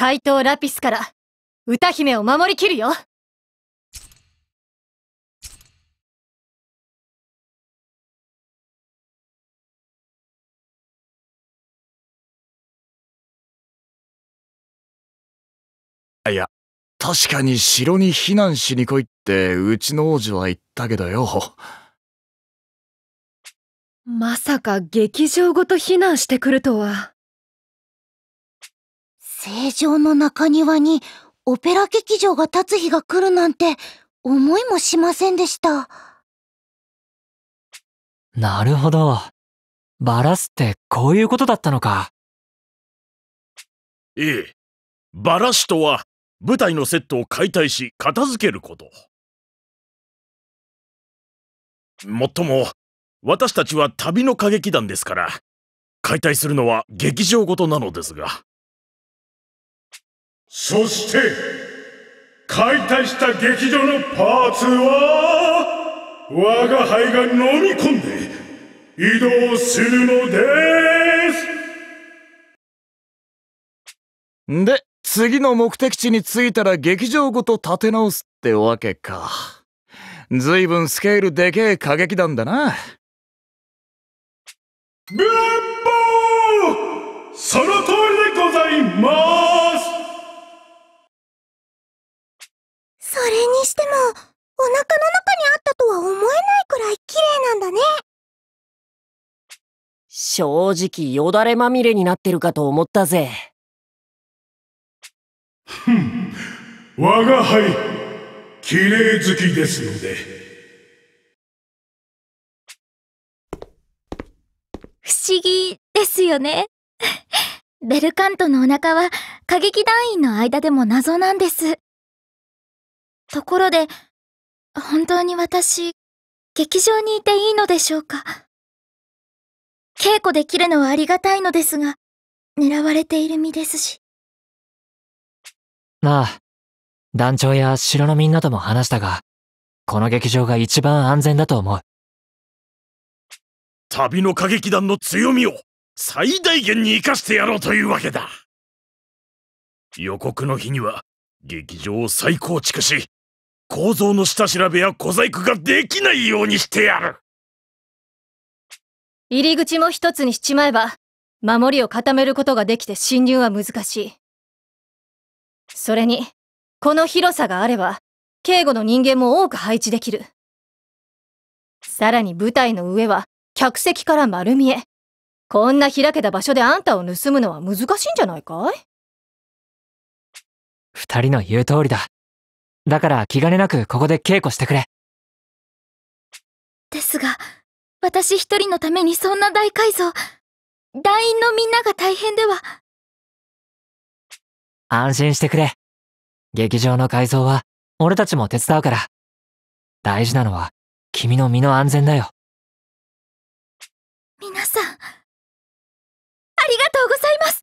怪盗ラピスから歌姫を守りきるよいや、確かに城に避難しに来いってうちの王子は言ったけどよ。まさか劇場ごと避難してくるとは。正常の中庭にオペラ劇場が立つ日が来るなんて思いもしませんでした。なるほど。バラすってこういうことだったのか。ええ。バラシとは舞台のセットを解体し片付けること。もっとも、私たちは旅の歌劇団ですから、解体するのは劇場ごとなのですが。そして、解体した劇場のパーツは、我が輩が飲み込んで移動するのですで、次の目的地に着いたら劇場ごと立て直すってわけか。ずいぶんスケールでけえ歌劇団だな。その通りでございますお腹の中にあったとは思えないくらい綺麗なんだね。正直よだれまみれになってるかと思ったぜ。ふん、我が輩、綺麗好きですので。不思議ですよね。ベルカントのお腹は歌劇団員の間でも謎なんです。ところで、本当に私、劇場にいていいのでしょうか？稽古できるのはありがたいのですが、狙われている身ですし。ああ、団長や城のみんなとも話したが、この劇場が一番安全だと思う。旅の歌劇団の強みを最大限に生かしてやろうというわけだ。予告の日には劇場を再構築し、構造の下調べや小細工ができないようにしてやる。入り口も一つにしちまえば、守りを固めることができて侵入は難しい。それに、この広さがあれば、警護の人間も多く配置できる。さらに舞台の上は、客席から丸見え。こんな開けた場所であんたを盗むのは難しいんじゃないかい？二人の言う通りだ。だから気兼ねなくここで稽古してくれ。ですが、私一人のためにそんな大改造、団員のみんなが大変では。安心してくれ。劇場の改造は俺たちも手伝うから。大事なのは君の身の安全だよ。皆さん、ありがとうございます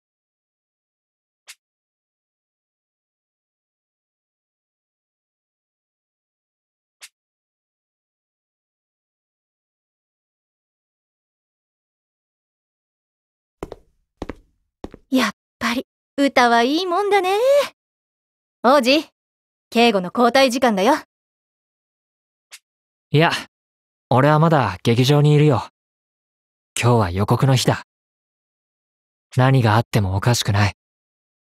歌はいいもんだね。王子、警護の交代時間だよ。いや、俺はまだ劇場にいるよ。今日は予告の日だ。何があってもおかしくない。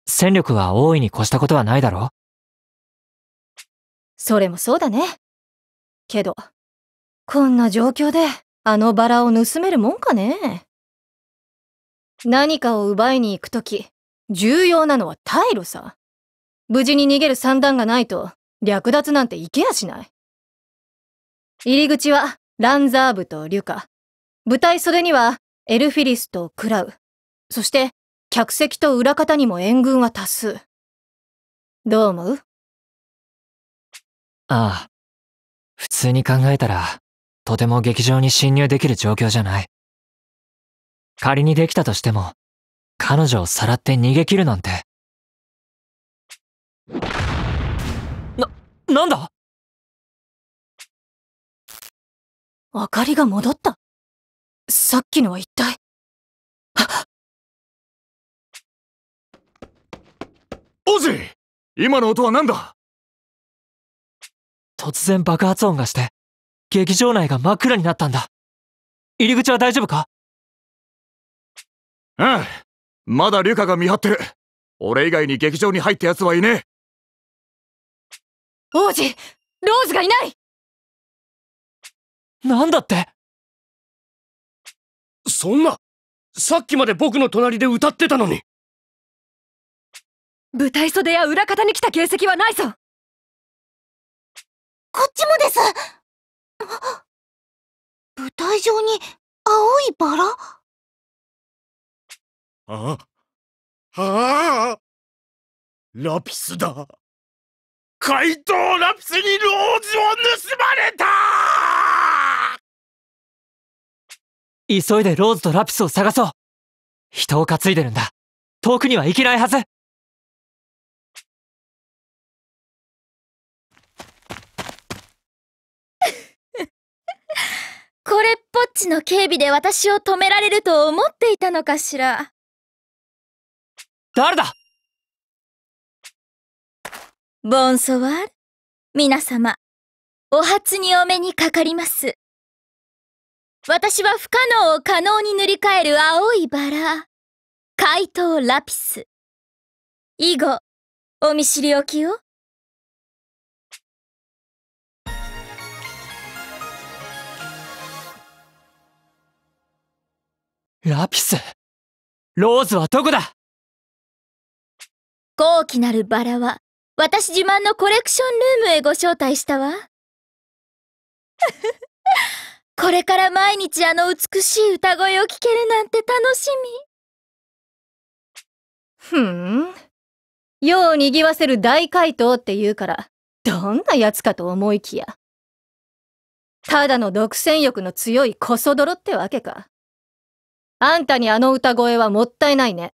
戦力は大いに越したことはないだろそれもそうだね。けど、こんな状況であのバラを盗めるもんかね。何かを奪いに行くとき、重要なのは退路さ。無事に逃げる算段がないと、略奪なんて行けやしない。入り口は、ランザーブとリュカ。舞台袖には、エルフィリスとクラウ。そして、客席と裏方にも援軍は多数。どう思う？ああ。普通に考えたら、とても劇場に侵入できる状況じゃない。仮にできたとしても、彼女をさらって逃げ切るなんて。な、なんだ？明かりが戻った。さっきのは一体？王子今の音は何だ？突然爆発音がして、劇場内が真っ暗になったんだ。入り口は大丈夫か？うん。まだリュカが見張ってる。俺以外に劇場に入った奴はいねえ。王子ローズがいない。なんだって？そんなさっきまで僕の隣で歌ってたのに。舞台袖や裏方に来た形跡はないぞ。こっちもです。舞台上に青いバラ？あああ。ラピスだ。怪盗ラピスにローズを盗まれた。急いでローズとラピスを探そう。人を担いでるんだ。遠くには行けないはず。これっぽっちの警備で私を止められると思っていたのかしら。誰だ？ボンソワール皆様、お初にお目にかかります。私は不可能を可能に塗り替える青いバラ、怪盗ラピス。以後、お見知りおきを。ラピス？ローズはどこだ？高貴なるバラは、私自慢のコレクションルームへご招待したわ。これから毎日あの美しい歌声を聞けるなんて楽しふん。世を賑わせる大怪盗って言うから、どんな奴かと思いきや。ただの独占欲の強いコソ泥ってわけか。あんたにあの歌声はもったいないね。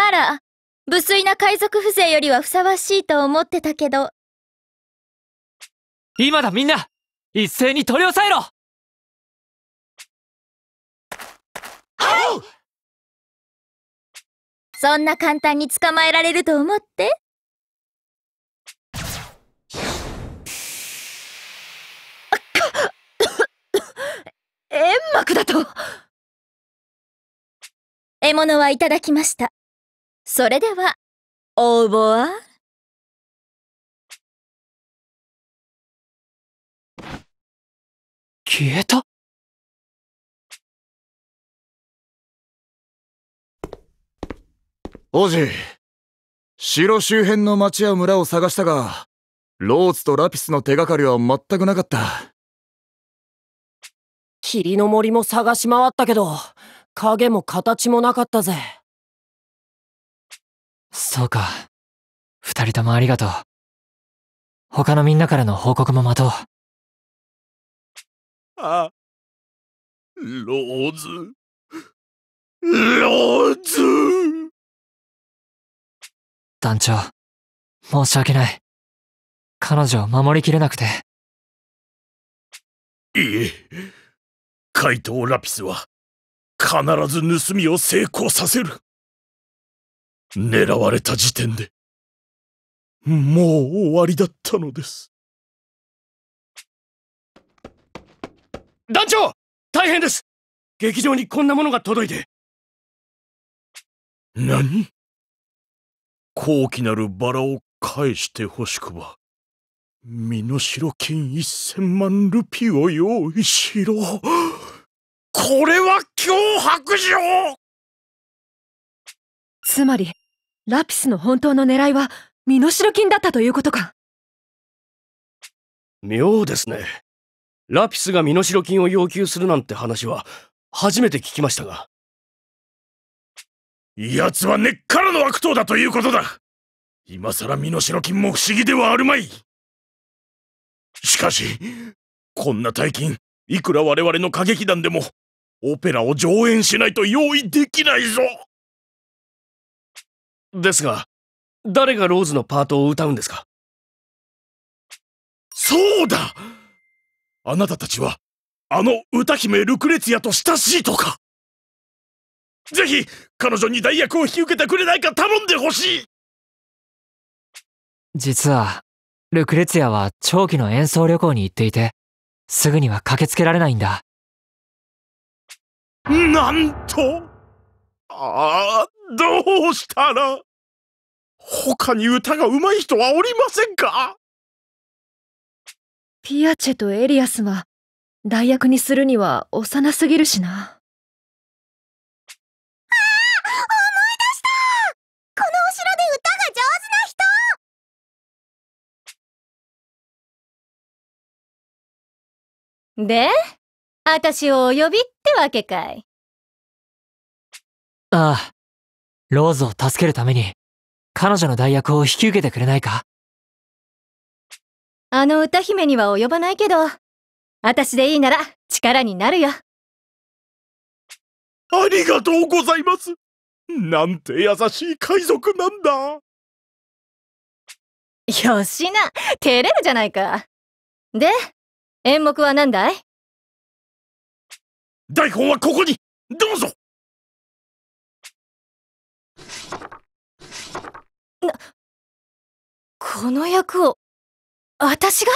み。あら、無粋な海賊風情よりはふさわしいと思ってたけど、今だみんな。一斉に取り押さえろ。そんな簡単に捕まえられると思って？煙幕だと。獲物はいただきました。それでは、応募は？消えた？王子、城周辺の町や村を探したが、ローズとラピスの手がかりは全くなかった。霧の森も探し回ったけど、影も形もなかったぜ。そうか。二人ともありがとう。他のみんなからの報告も待とう。あローズ。ローズ。団長申し訳ない。彼女を守りきれなくて。いえ。怪盗ラピスは必ず盗みを成功させる狙われた時点で。もう終わりだったのです。団長！大変です！劇場にこんなものが届いて。何？高貴なるバラを返してほしくば。身代金1000万ルピを用意しろ。これは脅迫状！つまりラピスの本当の狙いは身代金だったということか。妙ですね。ラピスが身代金を要求するなんて話は初めて聞きましたが。奴は根っからの悪党だということだ。今さら身代金も不思議ではあるまい。しかしこんな大金いくら我々の歌劇団でもオペラを上演しないと用意できないぞですが誰がローズのパートを歌うんですか？そうだ！あなたたちはあの歌姫ルクレツィアと親しいとかぜひ彼女に代役を引き受けてくれないか頼んでほしい。実は、ルクレツィアは長期の演奏旅行に行っていて、すぐには駆けつけられないんだ。なんとああ、どうしたら他に歌が上手い人はおりませんか？ピアチェとエリアスは代役にするには幼すぎるしな。このお城で歌が上手な人で、あたしをお呼びってわけかい。ああ、ローズを助けるために、彼女の代役を引き受けてくれないか？あの歌姫には及ばないけど、あたしでいいなら力になるよ。ありがとうございます。なんて優しい海賊なんだ。よしな、照れるじゃないか。で、演目は何だい？台本はここに。どうぞこの役を、私が？